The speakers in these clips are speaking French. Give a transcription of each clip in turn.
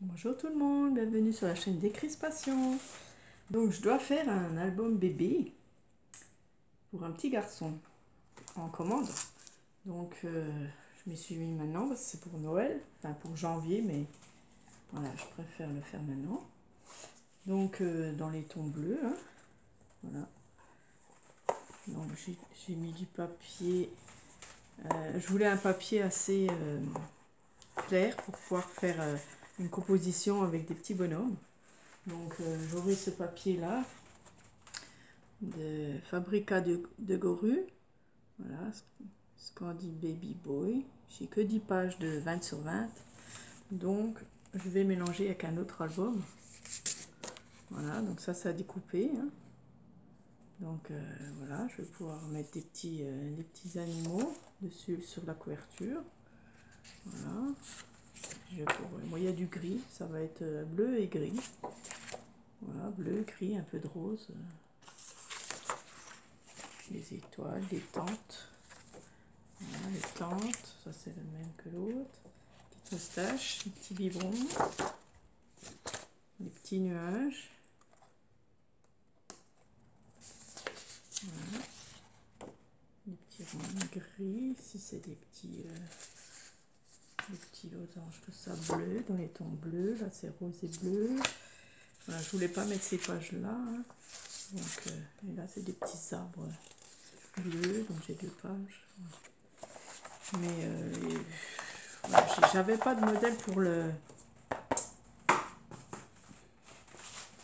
Bonjour tout le monde, bienvenue sur la chaîne Décrispation. Donc je dois faire un album bébé pour un petit garçon en commande. Donc euh, je m'y suis mis maintenant parce que c'est pour Noël, enfin pour janvier, mais voilà, je préfère le faire maintenant. Donc euh, dans les tons bleus, hein. voilà. Donc j'ai mis du papier. Euh, je voulais un papier assez clair pour pouvoir faire une composition avec des petits bonhommes. Donc euh, j'aurai ce papier là de Fabrica de, de Goru. Voilà ce qu'on dit Baby Boy. J'ai que 10 pages de 20 sur 20. Donc je vais mélanger avec un autre album. Voilà, donc ça, ça a découpé. Hein. Donc euh, voilà, je vais pouvoir mettre des petits, euh, des petits animaux dessus sur la couverture. Voilà. Moi, il y a du gris, ça va être euh, bleu et gris. Voilà, bleu, gris, un peu de rose. Les étoiles, les tentes. Les tentes, ça c'est le même que l'autre. Petite moustache, les petits biberons. Les petits nuages. Voilà. Les petits ronds gris, si c'est des petits... Euh, les petits losanges, tout ça bleu, dans les tons bleus. Là, c'est rose et bleu. Voilà, je voulais pas mettre ces pages-là. Hein. Donc, euh, et là, c'est des petits arbres bleus. Donc, j'ai deux pages. Mais euh, j'avais pas de modèle pour le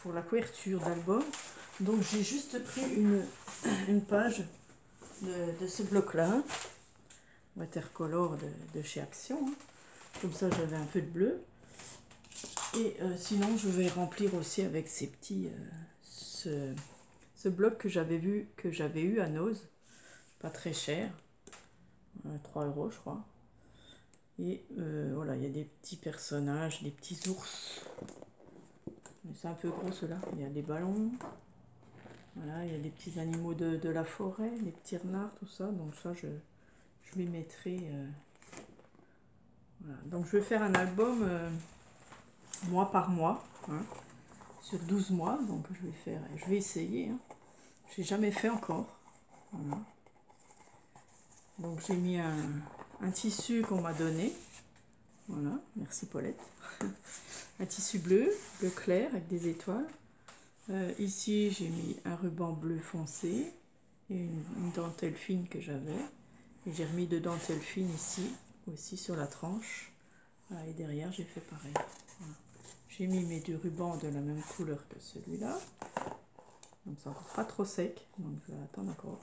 pour la couverture d'album. Donc, j'ai juste pris une, une page de, de ce bloc-là watercolor de, de, chez Action. Hein. Comme ça, j'avais un peu de bleu. Et euh, sinon, je vais remplir aussi avec ces petits... Euh, ce, bloc que j'avais vu, que j'avais eu à Nose. Pas très cher. 3 euh, euros, je crois. Et voilà, il y a des petits personnages, des petits ours. C'est un peu gros ceux-là. Il y a des ballons. Voilà, il y a des petits animaux de, de la forêt, des petits renards, tout ça. Donc ça, je, je mettrai donc je vais faire un album euh, mois par mois, hein, sur 12 mois. Donc je vais faire, je vais essayer. Hein. Je n'ai jamais fait encore. Donc j'ai mis un, tissu qu'on m'a donné. Voilà, merci Paulette. un tissu bleu, bleu clair avec des étoiles. Euh, ici j'ai mis un ruban bleu foncé et une, une dentelle fine que j'avais. Et j'ai remis de dentelle fine ici aussi sur la tranche. et derrière, j'ai fait pareil. J'ai mis mes deux rubans de la même couleur que celui-là. Donc, c'est encore pas trop sec. Donc, je vais attendre encore.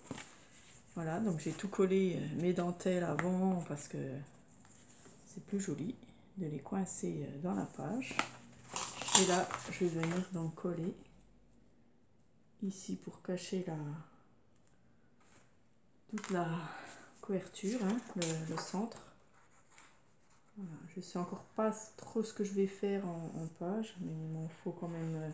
Voilà, donc j'ai tout collé euh, mes dentelles avant parce que c'est plus joli de les coincer euh, dans la page. Et là, je vais venir donc coller ici pour cacher la toute la couverture, hein, le centre. Je ne sais encore pas trop ce que je vais faire en, page, mais il m'en faut quand même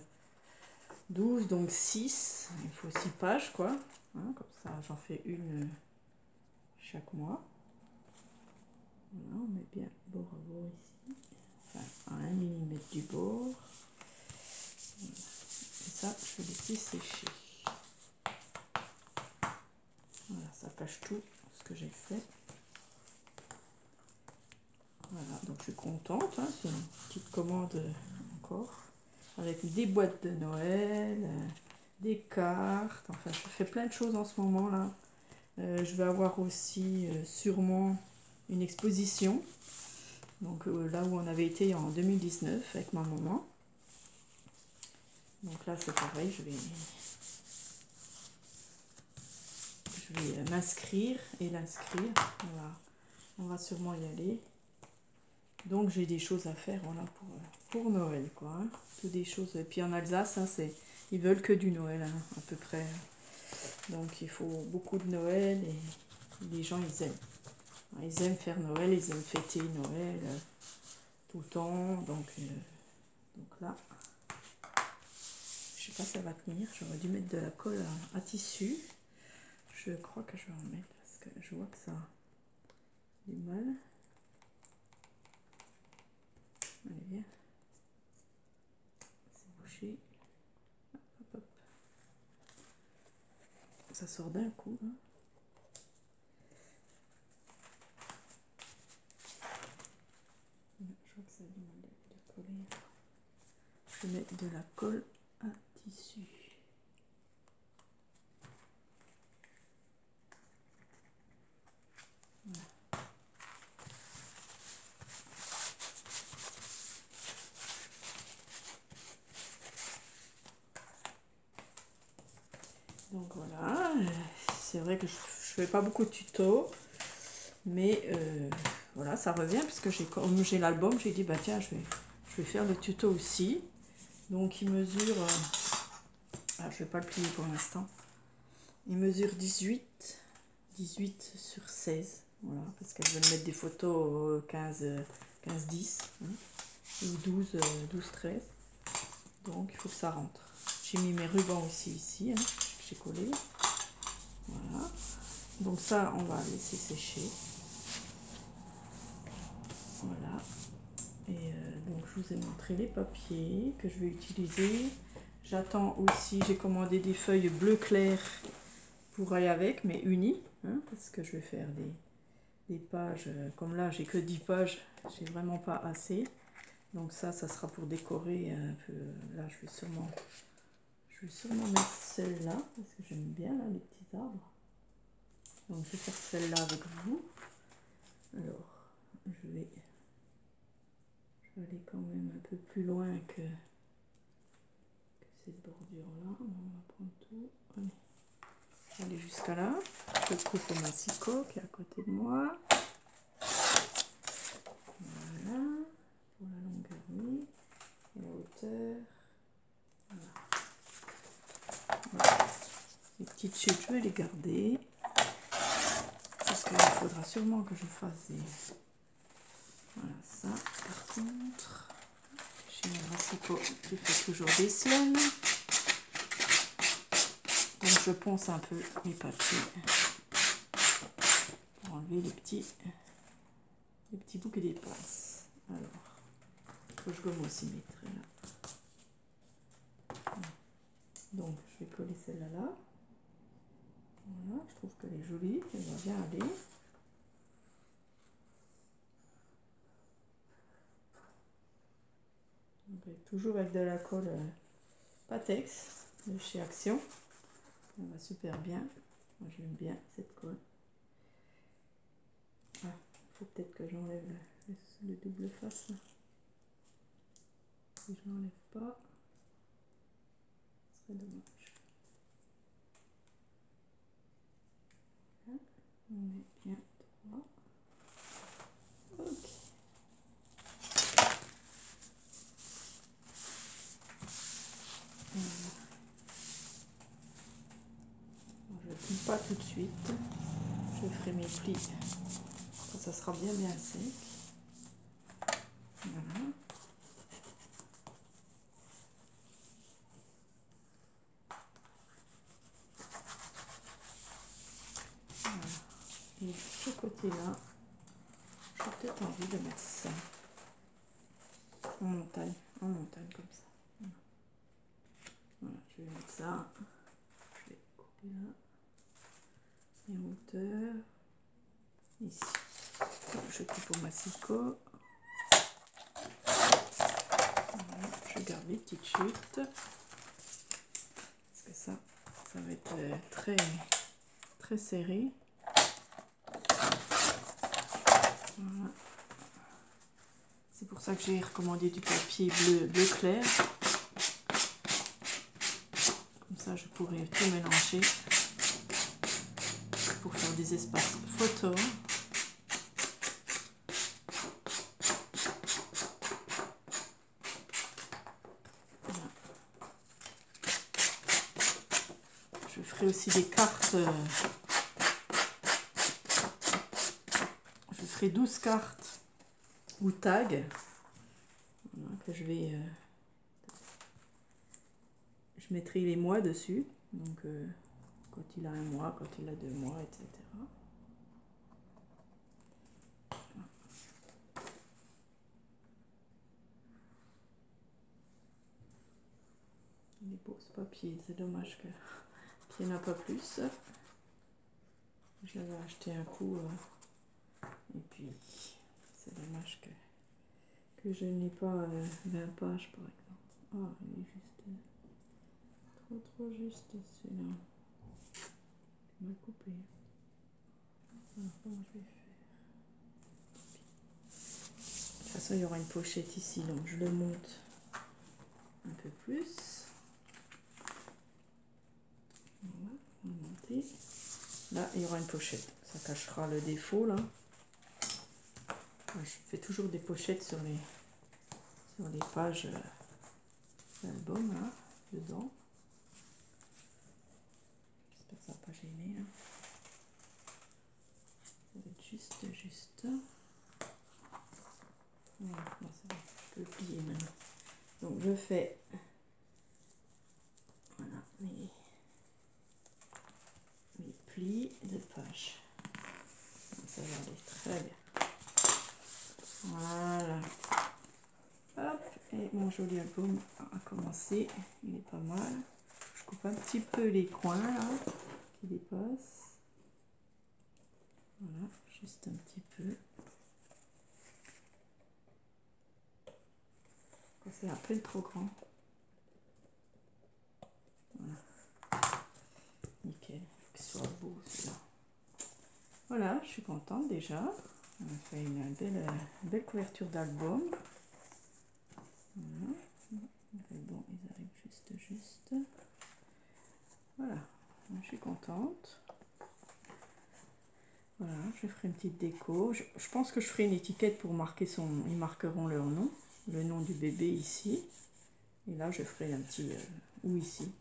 12, euh, donc 6. Il faut 6 pages, quoi. Hein, comme ça, j'en fais une euh, chaque mois. Voilà, on met bien bord à bord ici. Enfin, à 1 mm du bord. Et ça, je vais laisser sécher. Voilà, ça cache tout ce que j'ai fait. Voilà, donc je suis contente. Hein, c'est une petite commande euh, encore. Avec des boîtes de Noël, euh, des cartes. Enfin, je fais plein de choses en ce moment là. Euh, je vais avoir aussi sûrement une exposition. Donc là où on avait été en 2019 avec ma maman. Donc là c'est pareil, je vais, je vais m'inscrire et l'inscrire. On va sûrement y aller. Donc j'ai des choses à faire voilà, pour, pour Noël. Quoi, hein. Des choses. Et puis en Alsace, hein, ils veulent que du Noël hein, à peu près. Donc il faut beaucoup de Noël et les gens ils aiment. Ils aiment faire Noël, ils aiment fêter Noël euh, tout le temps. Donc, euh, donc là, je sais pas si ça va tenir. J'aurais dû mettre de la colle à, tissu. Je crois que je vais en mettre parce que je vois que ça a du mal. Allez, viens. mélanger. Ça sort d'un coup. Hein. Je crois que ça de coller. Je mets de la colle à tissu. Donc voilà, c'est vrai que je ne fais pas beaucoup de tutos, mais euh, voilà, ça revient puisque j'ai comme j'ai l'album, j'ai dit bah tiens, je vais, faire le tuto aussi. Donc il mesure, euh, ah, je vais pas le plier pour l'instant, il mesure 18, 18 sur 16, voilà, parce qu'elle veut mettre des photos 15, 15 10, ou 12, 12, 13, donc il faut que ça rentre. J'ai mis mes rubans aussi ici, hein collé. Voilà. Donc ça, on va laisser sécher. Voilà. Et euh, donc je vous ai montré les papiers que je vais utiliser. J'attends aussi, j'ai commandé des feuilles bleu clair pour aller avec, mais unies, hein, parce que je vais faire des, des pages, euh, comme là j'ai que 10 pages, j'ai vraiment pas assez. Donc ça, ça sera pour décorer un peu. Là, je vais sûrement je vais sûrement mettre celle-là, parce que j'aime bien là, les petits arbres. Donc je vais faire celle-là avec vous. Alors, je vais, je vais aller quand même un peu plus loin que, cette bordure-là. On va prendre tout. Allez. Aller jusqu'à là. Je coupe au massicot qui est à côté de moi. Voilà. Pour la longueur, oui. Et la hauteur. Les petites je vais les garder. Parce qu'il faudra sûrement que je fasse des... Voilà, ça, par contre, j'ai un massicot qui fait toujours des siennes. Donc je ponce un peu mes papiers pour enlever les petits, les petits bouts qui. Alors, que je gomme aussi mes traits là. Donc, je vais coller celle-là là. Voilà, je trouve qu'elle est jolie, va bien aller. toujours avec de la colle euh, Patex de chez Action. Elle va super bien. Moi, j'aime bien cette colle. Ah, faut peut-être que j'enlève le, double face. Si je l'enlève pas dommage. Bien. Ok. je ne plie pas tout de suite. Je ferai mes plis quand ça sera bien bien sec. Voilà. là, j'ai peut-être envie de mettre ça en montagne, en montagne comme ça. Voilà, je vais mettre ça. Je vais couper là. Et hauteur. Ici. je coupe au massicot. Voilà, je garde les petites chutes. Parce que ça, ça va être euh, très, très serré. C'est pour ça que j'ai recommandé du papier bleu, bleu clair. Ça, je pourrais tout mélanger pour faire des espaces photos. Je ferai aussi des cartes euh, 12 cartes ou tags que je vais euh, je mettrai les mois dessus donc euh, quand il a un mois quand il a deux mois etc Il est beau papier, c'est dommage que qu'il n'y en a pas plus. Je l'avais acheté un coup. euh, et puis, c'est dommage que, que je n'ai pas euh, 20 pages par exemple. Ah, il est juste euh, trop trop juste celui-là. Mal coupé. Alors, comment je vais faire? De toute façon, il y aura une pochette ici, donc je le monte un peu plus. Voilà, on va monter. Là, il y aura une pochette. Ça cachera le défaut, là. Je fais toujours des pochettes sur les, sur les pages euh, d'album, là, dedans. J'espère que hein. Ça va être juste, juste. Voilà, bon, ça va. Je peux le maintenant. Donc, je fais... Voilà, mes, plis de. Donc, Ça va aller très bien. Voilà. Hop, et mon joli album a commencé. Il est pas mal. Je coupe un petit peu les coins là, qui dépassent. Voilà, juste un petit peu. C'est un peu trop grand. Voilà. Nickel. Que ce soit beau celui-là. Voilà, je suis contente déjà. On a fait une belle, euh, belle couverture d'album. Voilà. Les bons, ils arrivent juste, juste. Voilà, je suis contente. Voilà, je ferai une petite déco. Je, pense que je ferai une étiquette pour marquer son. Ils marqueront leur nom, le nom du bébé ici. Et là, je ferai un petit. euh, ou ici,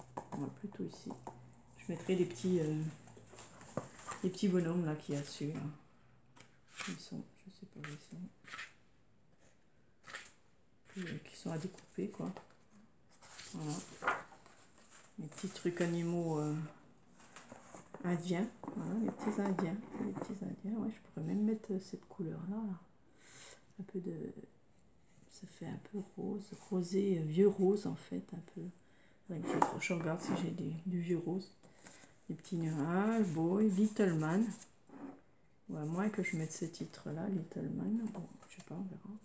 plutôt ici. Je mettrai des petits. euh, petits bonhommes là qui y là. Ils sont. Je sais pas où ils sont. Euh, Qui sont à découper quoi. Voilà. Les petits trucs animaux euh, indiens. Les petits indiens. Les petits indiens, ouais, je pourrais même mettre euh, cette couleur-là. Là. Un peu de. Ça fait un peu rose, rosé, euh, vieux rose en fait, un peu. Je, regarde si j'ai du vieux rose. Des petits nuages, boy, Little Man. Ou à moins que je mette ce titre-là, Little Man. Bon, je sais pas, on verra.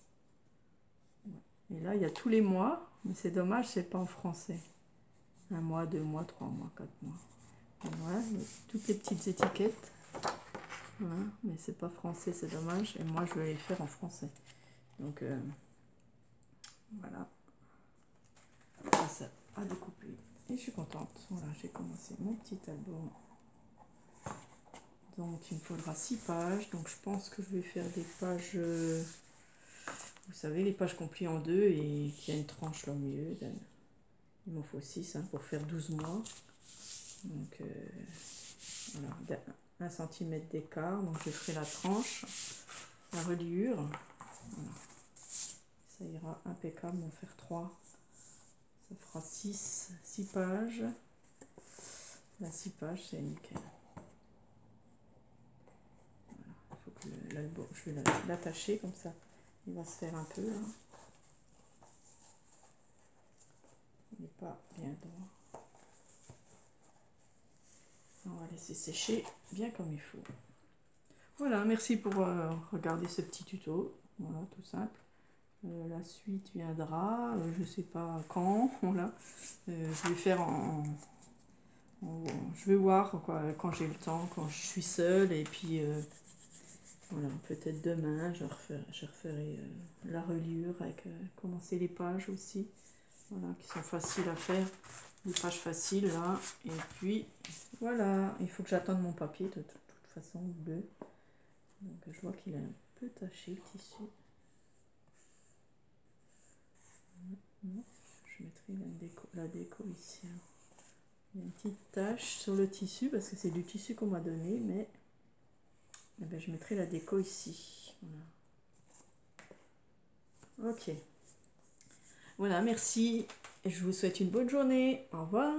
Et là, il y a tous les mois, mais c'est dommage, c'est pas en français. Un mois, deux mois, trois mois, quatre mois. Voilà, a toutes les petites étiquettes. Mais c'est pas français, c'est dommage. Et moi, je vais les faire en français. Donc, euh, voilà. Ça, ça à découper. Et je suis contente. Voilà, j'ai commencé mon petit album. Donc, il me faudra six pages. Donc, je pense que je vais faire des pages. euh, vous savez, les pages plie en deux et qu'il y a une tranche là au milieu. Il m'en faut 6 pour faire 12 mois. Donc euh, voilà, centimètre d'écart. Donc je ferai la tranche, la reliure. Ça ira impeccable, on va faire 3. Ça fera 6, 6 pages. La 6 pages, c'est nickel. Voilà, il faut que l'album, je vais la- l'attacher comme ça. Il va se faire un peu. hein. Il n'est pas bien droit. On va laisser sécher bien comme il faut. Voilà, merci pour euh, regarder ce petit tuto. Voilà, tout simple. Euh, la suite viendra, euh, je sais pas quand. Voilà. Je vais faire en, je vais voir quoi, quand j'ai le temps, quand je suis seule et puis voilà, peut-être demain je referai, je referai la reliure avec commencer les pages aussi voilà, qui sont faciles à faire, des pages faciles là, et puis voilà, il faut que j'attende mon papier de toute, façon bleu, donc je vois qu'il est un peu taché le tissu, je mettrai la déco, la déco ici, hein. il y a une petite tache sur le tissu, parce que c'est du tissu qu'on m'a donné, mais eh ben, je mettrai la déco ici, voilà. Ok. Voilà, merci. Je vous souhaite une bonne journée. Au revoir.